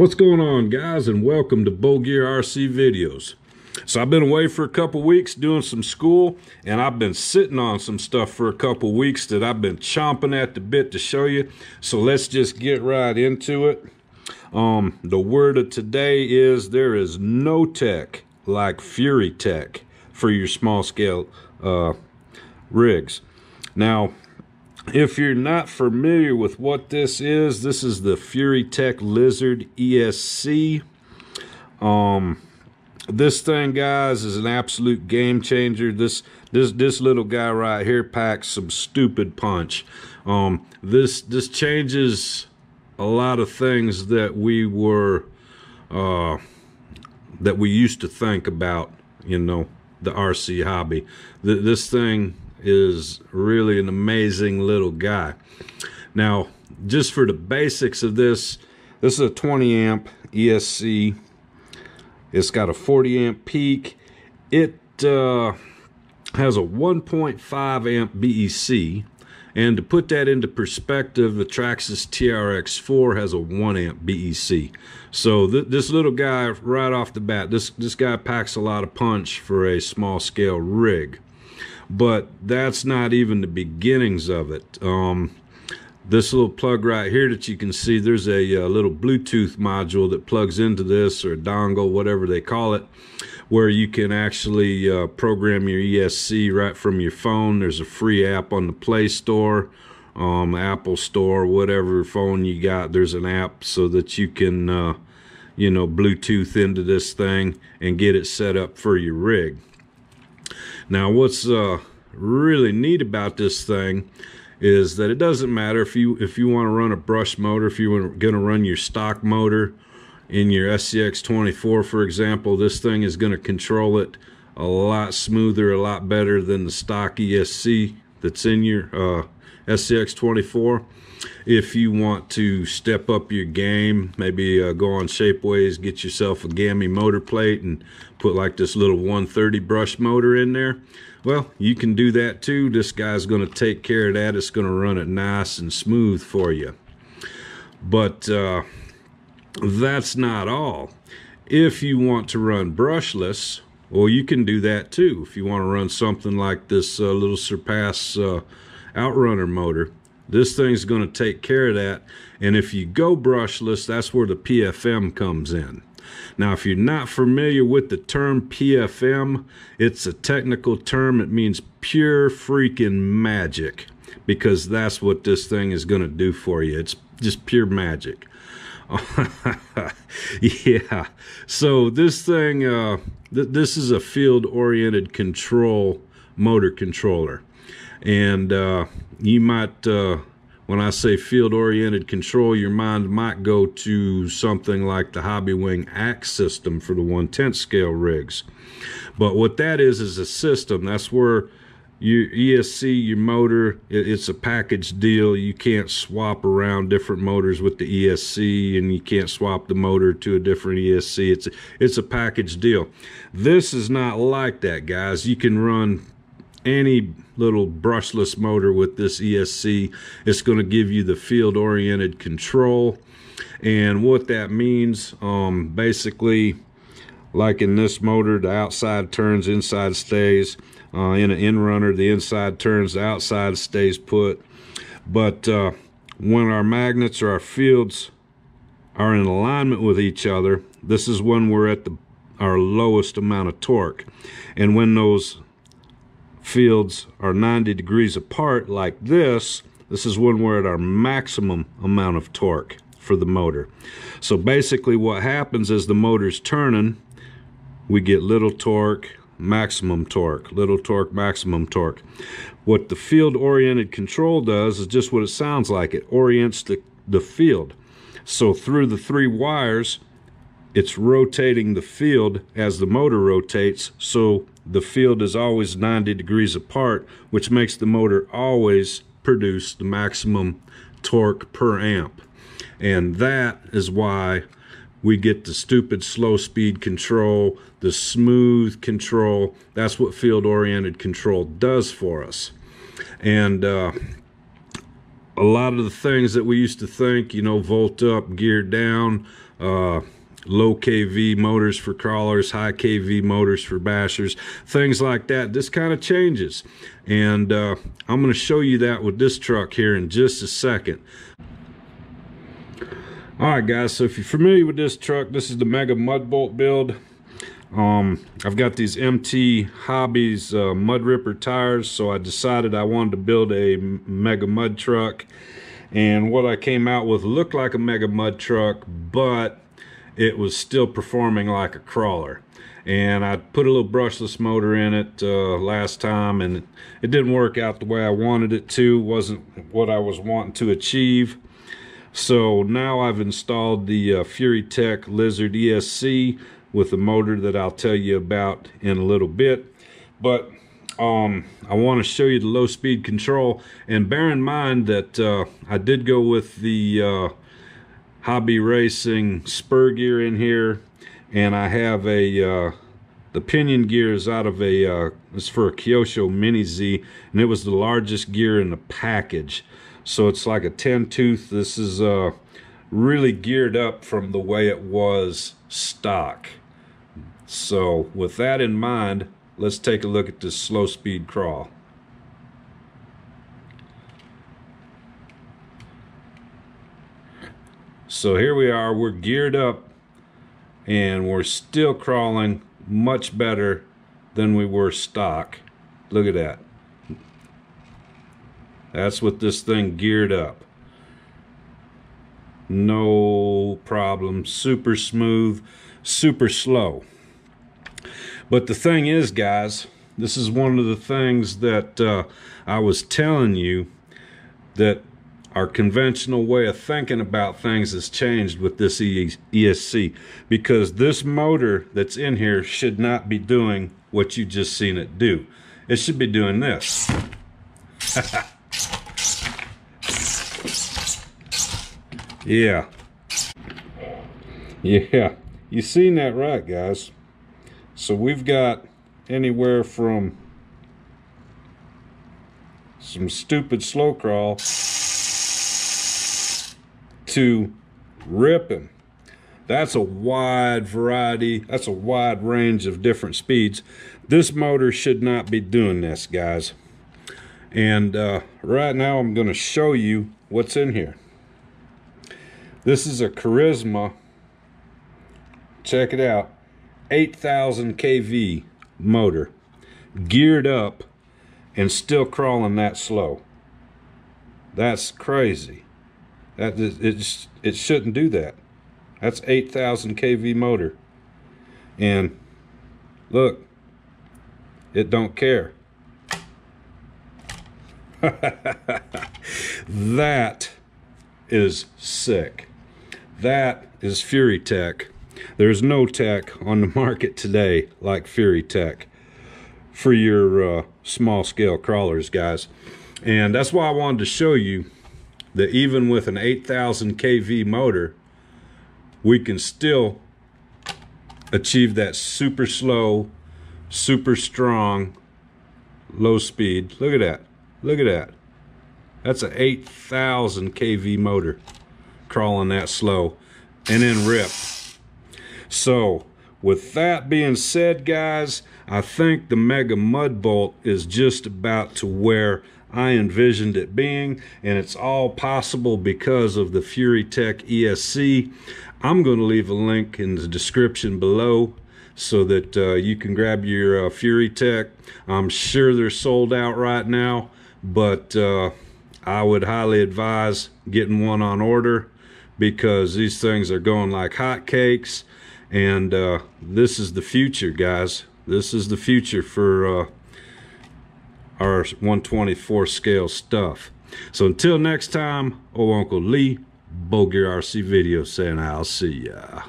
What's going on guys and welcome to Bullgear RC videos. So I've been away for a couple weeks doing some school and I've been sitting on some stuff for a couple weeks that I've been chomping at the bit to show you. So let's just get right into it. Um, the word of today is there is no tech like Furitek for your small scale uh, rigs. Now, if you're not familiar with what this is, this is the Furitek Lizard ESC. Um, this thing, guys, is an absolute game changer. This this this little guy right here packs some stupid punch. Um, this this changes a lot of things that we were uh, that we used to think about. You know, the RC hobby. this thing is really an amazing little guy. Now, just for the basics of this, this is a 20 amp ESC. It's got a 40 amp peak. It uh, has a 1.5 amp BEC. And to put that into perspective, the Traxxas TRX4 has a 1 amp BEC. So th this little guy, right off the bat, this, this guy packs a lot of punch for a small scale rig but that's not even the beginnings of it. Um, this little plug right here that you can see, there's a, a, uh, little Bluetooth module that plugs into this or dongle, whatever they call it, where you can actually uh, program your ESC right from your phone. There's a free app on the Play Store, um, Apple Store, whatever phone you got. There's an app so that you can, uh, you know, Bluetooth into this thing and get it set up for your rig. Now, what's uh, really neat about this thing is that it doesn't matter if you if you want to run a brush motor, if you're going to run your stock motor in your SCX24, for example, this thing is going to control it a lot smoother, a lot better than the stock ESC that's in your uh, SCX24 if you want to step up your game, maybe uh, go on Shapeways, get yourself a Gammy motor plate and put like this little 130 brush motor in there. Well, you can do that too. This guy's going to take care of that. It's going to run it nice and smooth for you. But uh, that's not all. If you want to run brushless, well, you can do that too. If you want to run something like this uh, little Surpass uh, Outrunner motor, this thing's going to take care of that. And if you go brushless, that's where the PFM comes in. Now, if you're not familiar with the term PFM, it's a technical term. It means pure freaking magic because that's what this thing is going to do for you. It's just pure magic. yeah. So this thing, uh, th this is a field-oriented control motor controller. And uh, you might, uh, when I say field oriented control, your mind might go to something like the Hobbywing AXE system for the 110 scale rigs. But what that is, is a system. That's where your ESC, your motor, it's a package deal. You can't swap around different motors with the ESC and you can't swap the motor to a different ESC. It's, it's a package deal. This is not like that, guys. You can run any little brushless motor with this ESC. It's going to give you the field oriented control. And what that means, um, basically, like in this motor, the outside turns, inside stays. Uh, in an in runner, the inside turns, the outside stays put. But uh, when our magnets or our fields are in alignment with each other, this is when we're at the our lowest amount of torque. And when those fields are 90 degrees apart like this, this is when we're at our maximum amount of torque for the motor. So basically what happens is the motor's turning, we get little torque, maximum torque, little torque, maximum torque. What the field-oriented control does is just what it sounds like. It orients the, the field. So through the three wires, it's rotating the field as the motor rotates so the field is always 90 degrees apart which makes the motor always produce the maximum torque per amp. And that is why we get the stupid slow speed control the smooth control. That's what field oriented control does for us. And uh, a lot of the things that we used to think, you know, volt up, gear down, uh, low KV motors for crawlers, high KV motors for bashers, things like that. This kind of changes. And uh, I'm going to show you that with this truck here in just a second. All right, guys, so if you're familiar with this truck, this is the Mega Mud Bolt build. Um, I've got these MT Hobbies uh, Mud Ripper tires, so I decided I wanted to build a Mega Mud truck. And what I came out with looked like a Mega Mud truck, but it was still performing like a crawler. And I put a little brushless motor in it uh, last time, and it didn't work out the way I wanted it to. wasn't what I was wanting to achieve. So now I've installed the uh, Furitek Lizard ESC with a motor that I'll tell you about in a little bit. But um, I want to show you the low speed control. And bear in mind that uh, I did go with the uh, Hobby Racing spur gear in here. And I have a, uh, the pinion gear is out of a, uh, it's for a Kyosho Mini Z. And it was the largest gear in the package. So it's like a 10 tooth. This is uh, really geared up from the way it was stock. So with that in mind, let's take a look at this slow speed crawl. So here we are, we're geared up and we're still crawling much better than we were stock. Look at that. That's with this thing geared up. No problem. Super smooth, super slow. But the thing is, guys, this is one of the things that uh, I was telling you that our conventional way of thinking about things has changed with this ESC because this motor that's in here should not be doing what you just seen it do. It should be doing this. Yeah. Yeah. You seen that right, guys. So we've got anywhere from some stupid slow crawl to ripping. That's a wide variety. That's a wide range of different speeds. This motor should not be doing this, guys. And uh, right now I'm going to show you what's in here. This is a Charisma. Check it out. 8,000 kV motor. Geared up and still crawling that slow. That's crazy. That it, it shouldn't do that. That's 8,000 kV motor. And look, it don't care. that is sick. That is Furitek. There's no tech on the market today like Furitek for your uh, small scale crawlers, guys. And that's why I wanted to show you that even with an 8,000 kV motor, we can still achieve that super slow, super strong, low speed. Look at that. Look at that. That's an 8,000 kV motor crawling that slow and then rip. So with that being said, guys, I think the Mega Mud Bolt is just about to where I envisioned it being, and it's all possible because of the Furitek ESC. I'm going to leave a link in the description below so that uh, you can grab your uh, Furitek. I'm sure they're sold out right now, but uh, I would highly advise getting one on order because these things are going like hotcakes and uh, this is the future guys this is the future for uh, our 124 scale stuff. So until next time oh uncle lee Bullgear rc video saying i'll see ya